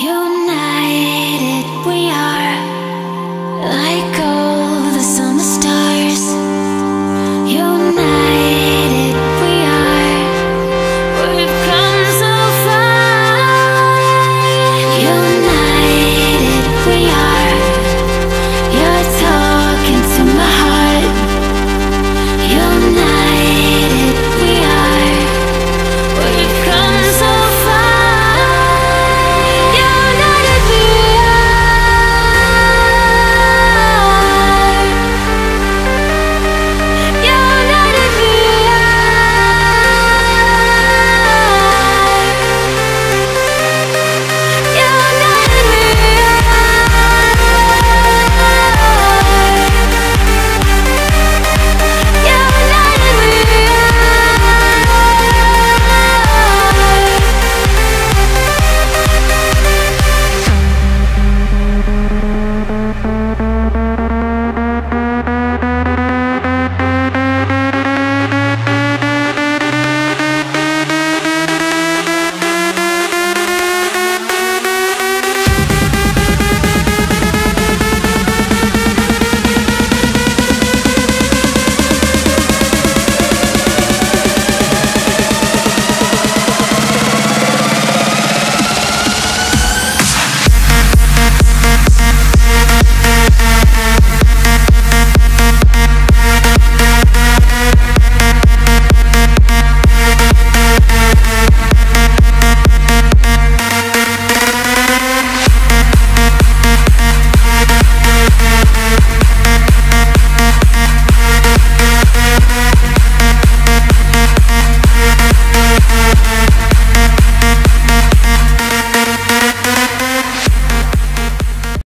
United we are like